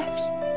love you.